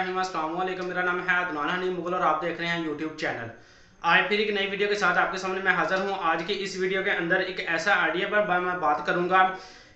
अस्सलाम मेरा नाम है अदनान हनी मुगल और आप देख रहे हैं यूट्यूब चैनल आज फिर एक नई वीडियो के साथ आपके सामने मैं हाजिर हूँ। आज की इस वीडियो के अंदर एक ऐसा आइडिया पर मैं बात करूँगा।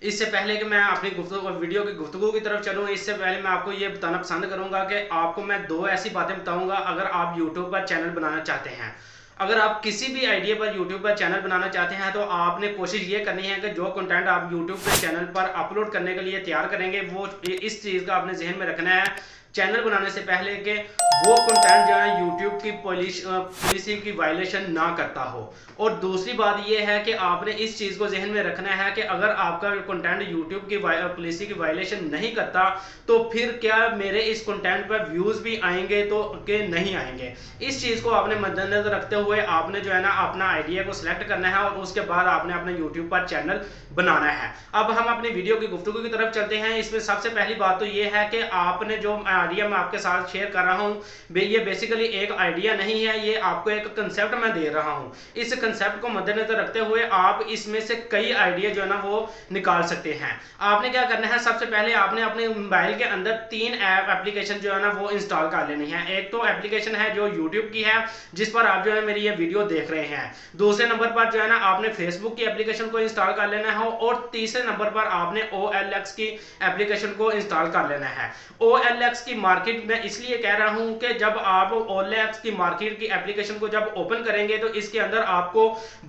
इससे पहले कि मैं अपनी वीडियो की गुफ्तु की तरफ़ चलूँ, इससे पहले मैं आपको ये बताना पसंद करूँगा कि आपको मैं दो ऐसी बातें बताऊँगा अगर आप यूट्यूब पर चैनल बनाना चाहते हैं। अगर आप किसी भी आइडिया पर यूट्यूब पर चैनल बनाना चाहते हैं तो आपने कोशिश ये करनी है कि जो कंटेंट आप यूट्यूब पे चैनल पर अपलोड करने के लिए तैयार करेंगे, वो इस चीज़ का आपने जहन में रखना है चैनल बनाने से पहले के वो कंटेंट जो है यूट्यूब की पॉलिसी की वायलेशन ना करता हो। और दूसरी बात यह है कि आपने इस चीज़ को जहन में रखना है कि अगर आपका कंटेंट यूट्यूब की पॉलिसी की वायलेशन नहीं करता तो फिर क्या मेरे इस कंटेंट पर व्यूज़ भी आएँगे तो के नहीं आएँगे? इस चीज़ को आपने मद्देनजर रखते हुए आपने जो है ना अपना आइडिया को सिलेक्ट करना है और उसके बाद आपने अपने यूट्यूब पर चैनल बनाना है। अब हम अपनी वीडियो की गुफ्तु की तरफ़ चलते हैं। इसमें सबसे पहली बात तो ये है कि आपने जो आइडिया मैं आपके साथ शेयर कर रहा हूँ। ये बेसिकली एक आइडिया नहीं है, ये आपको एक कंसेप्ट मैं दे रहा हूँ। इस कंसेप्ट को मद्देनजर रखते हुए आप इसमें से कई आइडिया जो है ना, वो निकाल सकते हैं। आपने क्या करना है, सबसे पहले आपने अपने मोबाइल के अंदर तीन ऐप एप्लीकेशन जो है ना, वो इंस्टॉल कर लेनी है। एक तो एप्लीकेशन है जो यूट्यूब की है, जिस पर आप जो है मेरी ये वीडियो देख रहे हैं। दूसरे नंबर पर जो है ना, आपने फेसबुक की एप्लीकेशन को इंस्टॉल कर लेना है और तीसरे नंबर पर आपने ओ की एप्लीकेशन को इंस्टॉल कर लेना है। ओ की मार्केट में इसलिए कह रहा हूँ कि जब आप ओलेक्स की मार्केट की एप्लीकेशन को जब ओपन करेंगे तो इसके अंदर आपको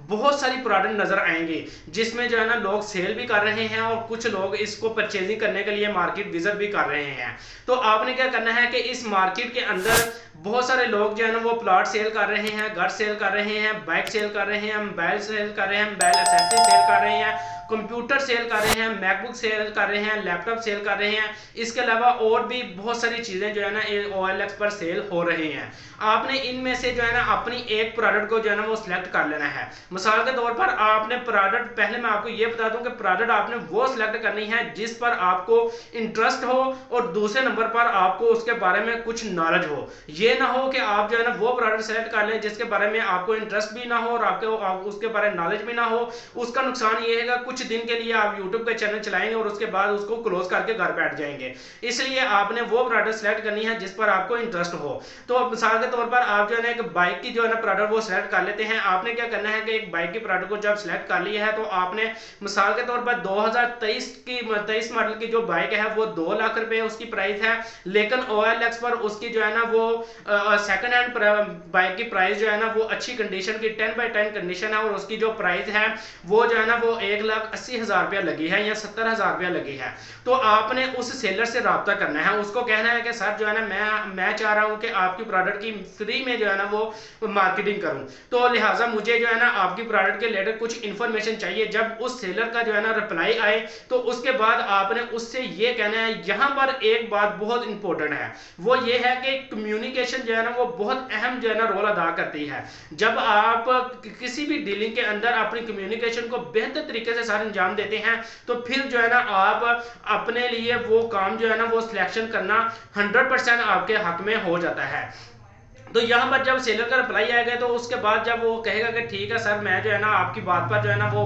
बहुत सारी प्रोडक्ट नज़र आएँगे, जिसमें जो है ना, लोग सेल भी कर रहे हैं और कुछ लोग इसको परचेजिंग करने के लिए मार्केट विज़िट भी कर रहे हैं। तो आपने क्या करना है कि इस मार्केट के अंदर बहुत सारे लोग जो है ना, वो प्लॉट सेल कर रहे हैं, घर सेल कर रहे हैं बाइक सेल कर रहे हैं मोबाइल सेल कर रहे हैं मोबाइल एसेसरी सेल कर रहे हैं कंप्यूटर सेल कर रहे हैं, मैकबुक सेल कर रहे हैं, लैपटॉप सेल कर रहे हैं। इसके अलावा और भी बहुत सारी चीज़ें जो है ना ओ एल एक्स पर सेल हो रही हैं। आपने इनमें से जो है ना अपनी एक प्रोडक्ट को जो है ना वो सिलेक्ट कर लेना है। मिसाल के तौर पर आपने प्रोडक्ट पहले मैं आपको ये बता दूँ कि प्रोडक्ट आपने वो सिलेक्ट करनी है जिस पर आपको इंटरेस्ट हो और दूसरे नंबर पर आपको उसके बारे में कुछ नॉलेज हो। ये ना हो कि आप जो है ना वो प्रोडक्ट सेलेक्ट कर लें जिसके बारे में आपको इंटरेस्ट भी ना हो और आपके उसके बारे में नॉलेज भी ना हो। उसका नुकसान ये है कुछ दिन के लिए आप यूट्यूब का चैनल चलाएँगे और उसके बाद उसको क्लोज करके घर बैठ जाएँगे। इसलिए आपने वो प्रोडक्ट सेलेक्ट करनी है जिस पर आपको इंटरेस्ट हो। तो मिसाल के तौर पर आप जो है ना एक बाइक की जो है ना प्रोडक्ट वो सिलेक्ट कर लेते हैं। आपने क्या करना है कि एक बाइक की प्रोडक्ट को जब सिलेक्ट कर लिया है तो आपने मिसाल के तौर पर 2023 की, तेईस मॉडल की जो बाइक है वो दो लाख रुपए उसकी प्राइस है। लेकिन ओ पर उसकी जो है ना वो सेकंड हैंड बाइक की प्राइस जो है ना वो अच्छी कंडीशन की टेन बाई टेन कंडीशन है और उसकी जो प्राइस है वो जो है ना वो एक लाख अस्सी हज़ार रुपया लगी है या सत्तर हज़ार रुपया लगी है। तो आपने उस सेलर से रबता करना है। उसको कहना है कि, सर, जो है ना, मैं मैं चाह रहा हूँ कि आपकी प्रोडक्ट की फ्री में जो है ना, वो मार्केटिंग करूँ। तो लिहाजा मुझे जो है ना, आपकी प्रोडक्ट के रिलेटेड कुछ इंफॉर्मेशन चाहिए। जब उस सेलर का जो है ना रिप्लाई आए तो उसके बाद आपने उससे ये कहना है, यहाँ पर एक बात बहुत इंपॉर्टेंट है। वो ये है कि कम्युनिकेशन जो है ना, वो बहुत अहम जो है ना रोल अदा करती है। जब आप किसी भी डीलिंग के अंदर अपनी कम्युनिकेशन को बेहतर तरीके से सारे अंजाम देते हैं तो फिर जो है ना आप अपने लिए वो काम जो है ना वो सिलेक्शन करना 100 परसेंट आपके हक में हो जाता है। तो यहाँ पर जब सेलर का रिप्लाई आएगा तो उसके बाद जब वो कहेगा कि ठीक है सर मैं जो है ना आपकी बात पर जो है ना वो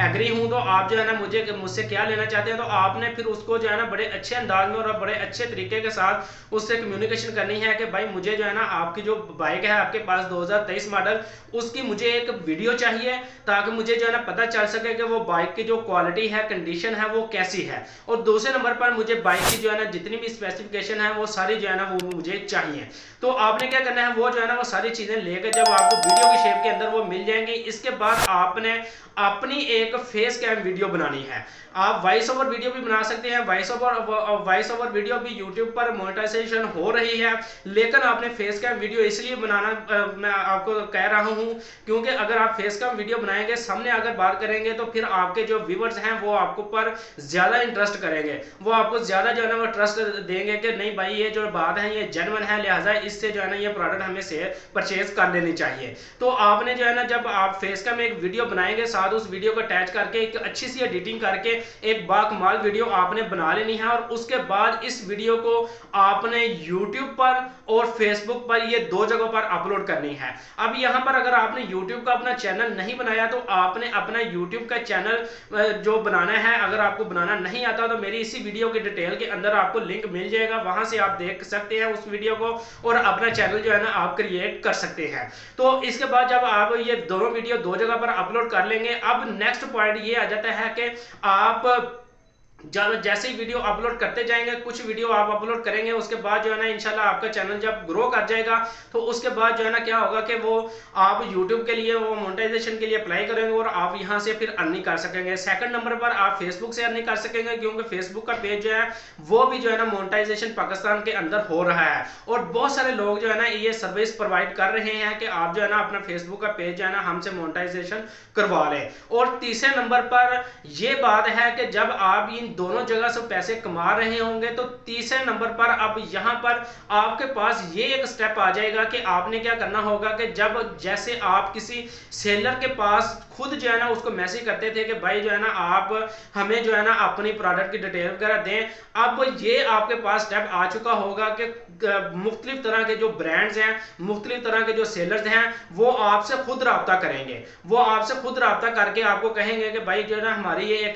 एग्री हूँ तो आप जो है ना मुझे मुझसे क्या लेना चाहते हैं? तो आपने फिर उसको जो है ना बड़े अच्छे अंदाज में और बड़े अच्छे तरीके के साथ उससे कम्युनिकेशन करनी है कि भाई मुझे जो है ना आपकी जो बाइक है आपके पास दो हज़ार तेईस मॉडल उसकी मुझे एक वीडियो चाहिए ताकि मुझे जो है ना पता चल सके कि वो बाइक की जो क्वालिटी है कंडीशन है, वो कैसी है। और दूसरे नंबर पर मुझे बाइक की जो है ना जितनी भी स्पेसिफिकेशन है, वो सारी जो है ना वो मुझे चाहिए। तो आपने क्या करना है, वो जो है ना, वो सारी चीज़ें लेकर जब आपको वीडियो की शेप के अंदर वो मिल जाएँगी, इसके बाद आपने अपनी एक फेस कैम वीडियो बनानी है। आप वॉइस ओवर वीडियो भी बना सकते हैं voice over voice over video भी यूट्यूब पर मोनेटाइजेशन हो रही है, लेकिन आपने फेस कैम वीडियो इसलिए बनाना मैं आपको कह रहा हूँ, क्योंकि अगर आप फेस कैम वीडियो बनाएँगे, सामने अगर बात करेंगे तो फिर आपके जो व्यूवर्स हैं, वो आपको पर ज़्यादा इंटरेस्ट करेंगे। वो आपको ज़्यादा जो है ना, वो ट्रस्ट देंगे कि नहीं भाई, ये जो बात है, ये जेनवन है, लिहाजा इससे जो है ना, ये प्रोडक्ट प्रोडक्ट हमें से परचेज कर लेनी चाहिए। तो आपने जो है ना, जब आप फेस का में एक वीडियो बनाएँगे, साथ उस वीडियो को अटैच करके, एक अच्छी सी एडिटिंग करके, एक बाकमाल वीडियो आपने बना लेनी है, और उसके बाद इस वीडियो को आपने यूट्यूब पर और फेसबुक पर, ये दो जगहों पर अपलोड करनी है। अब यहाँ पर अगर आपने यूट्यूब का अपना चैनल नहीं बनाया तो आपने अपना यूट्यूब का चैनल जो बनाना है, अगर आपको बनाना नहीं आता तो मेरी इसी वीडियो की डिटेल के अंदर आपको लिंक मिल जाएगा। वहाँ से आप देख सकते हैं उस वीडियो को, और अपना चैनल जो है ना आप क्रिएट कर सकते हैं। तो इसके बाद जब आप ये दोनों वीडियो दो जगह पर अपलोड कर लेंगे, अब नेक्स्ट पॉइंट ये आ जाता है कि आप जब जैसे ही वीडियो अपलोड करते जाएँगे, कुछ वीडियो आप अपलोड करेंगे, उसके बाद जो है ना इंशाल्लाह आपका चैनल जब ग्रो कर जाएगा तो उसके बाद जो है ना क्या होगा कि वो आप यूट्यूब के लिए, वो मोनेटाइजेशन के लिए अप्लाई करेंगे और आप यहाँ से फिर अर्निंग कर सकेंगे। सेकंड नंबर पर आप फेसबुक से अर्निंग कर सकेंगे, क्योंकि फेसबुक का पेज जो है, वो भी जो है ना मोनेटाइजेशन पाकिस्तान के अंदर हो रहा है। और बहुत सारे लोग जो है ना ये सर्विस प्रोवाइड कर रहे हैं कि आप जो है ना अपना फेसबुक का पेज जो है ना हमसे मोनेटाइजेशन करवा लें। और तीसरे नंबर पर यह बात है कि जब आप इन दोनों जगह से पैसे कमा रहे होंगे तो तीसरे नंबर पर अब यहाँ पर आपके पास ये एक स्टेप आ जाएगा कि आपने क्या करना होगा कि जब जैसे आप किसी सेलर के पास खुद जो है ना उसको मैसेज करते थे कि भाई जो है ना आप हमें जो है ना अपनी प्रोडक्ट की डिटेल वगैरह दें, अब ये आपके पास स्टेप आ चुका होगा कि मुख्तलिफ़ तरह के जो ब्रांड्स हैं, मुख्तलिफ़ तरह के जो सेलर्स हैं, वो आपसे खुद रबता करेंगे। वो आपसे खुद रबता करके आपको कहेंगे कि भाई जो है ना हमारी ये एक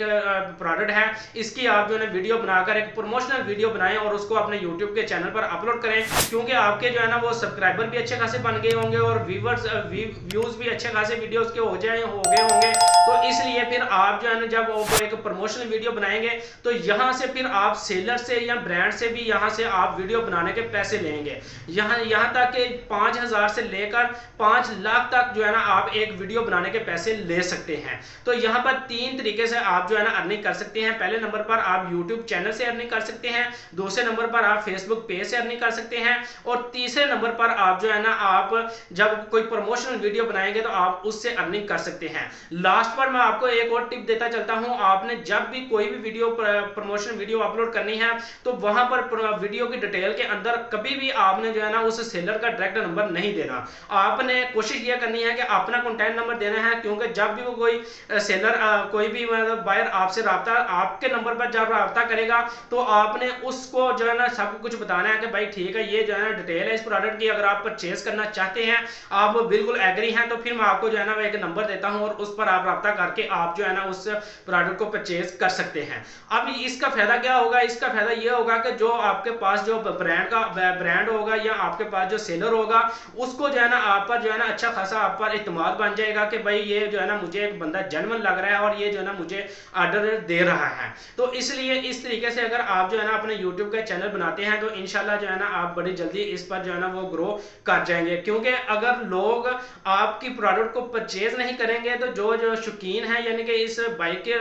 प्रोडक्ट है इसकी आप जो है वीडियो बनाकर एक प्रमोशनल वीडियो बनाएँ और उसको अपने यूट्यूब के चैनल पर अपलोड करें, क्योंकि आपके जो है ना वो सब्सक्राइबर भी अच्छे खासे बन गए होंगे और व्यूवर्स व्यूज़ भी अच्छे खासे वीडियोस के हो जाए, हो गए होंगे। तो इसलिए फिर आप जो है ना जब एक प्रमोशनल वीडियो बनाएँगे तो यहाँ से फिर आप सेलर से या ब्रांड से भी यहाँ से आप वीडियो बनाने के पैसे लेंगे। यहाँ यहाँ तक कि पाँच हज़ार से लेकर पाँच लाख तक जो है ना आप एक वीडियो बनाने के पैसे ले सकते हैं। तो यहाँ पर तीन तरीके से आप जो है ना अर्निंग कर सकते हैं। पहले नंबर पर आप यूट्यूब चैनल से अर्निंग कर सकते हैं, दूसरे नंबर पर आप फेसबुक पेज से अर्निंग कर सकते हैं, और तीसरे नंबर पर आप जो है ना, आप जब कोई प्रमोशनल वीडियो बनाएँगे तो आप उससे अर्निंग कर सकते हैं। लास्ट पर मैं आपको एक और टिप देता चलता हूँ, आपने जब भी कोई भी वीडियो प्रमोशन वीडियो अपलोड करनी है तो वहाँ पर वीडियो की डिटेल के अंदर कभी भी आपने जो है ना, उस सेलर का डायरेक्ट नंबर नहीं देना। आपने कोशिश यह करनी है कि अपना कॉन्टैक्ट नंबर देना है, क्योंकि जब भी वो कोई सेलर कोई भी मतलब बायर आपसे रहा आपके नंबर पर जब रहा करेगा तो आपने उसको जो है ना, सब कुछ बताना है कि भाई ठीक है, ये जो है ना डिटेल है इस प्रोडक्ट की, अगर आप परचेज करना चाहते हैं, आप बिल्कुल एग्री हैं तो फिर मैं आपको जो है ना एक नंबर देता हूँ और उस पर आप रब्ता करके आप जो है ना, उस प्रोडक्ट को परचेज कर सकते हैं। अब इसका फ़ायदा क्या होगा? इसका फ़ायदा यह होगा कि जो आपके पास जो ब्रांड का ब्रांड होगा या आपके पास जो सेलर होगा, उसको जो है ना, आप पर जो है ना अच्छा खासा आप पर इतमाद बन जाएगा कि भाई ये जो है ना, मुझे एक बंदा जनमन लग रहा है और ये जो है ना, मुझे ऑर्डर दे रहा है। तो इसलिए इस तरीके से अगर आप जो है ना अपने यूट्यूब का चैनल बनाते हैं तो इनशाला जो है ना आप बड़ी जल्दी इस पर जो है ना वो ग्रो कर जाएँगे। क्योंकि अगर लोग आपकी प्रोडक्ट को परचेज नहीं करेंगे तो जो जो शौकीन है, यानी कि इस बाइक के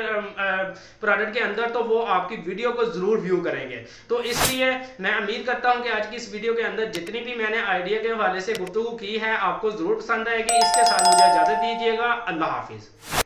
प्रोडक्ट के अंदर तो वो आपकी वीडियो को ज़रूर व्यू करेंगे। तो इसलिए मैं उम्मीद करता हूँ कि आज की इस वीडियो के अंदर जितनी भी मैंने आइडिया के हवाले से गुफ्तु की है, आपको ज़रूर पसंद आएगी। इसके साथ मुझे इजाज़त दीजिएगा। अल्लाह हाफिज।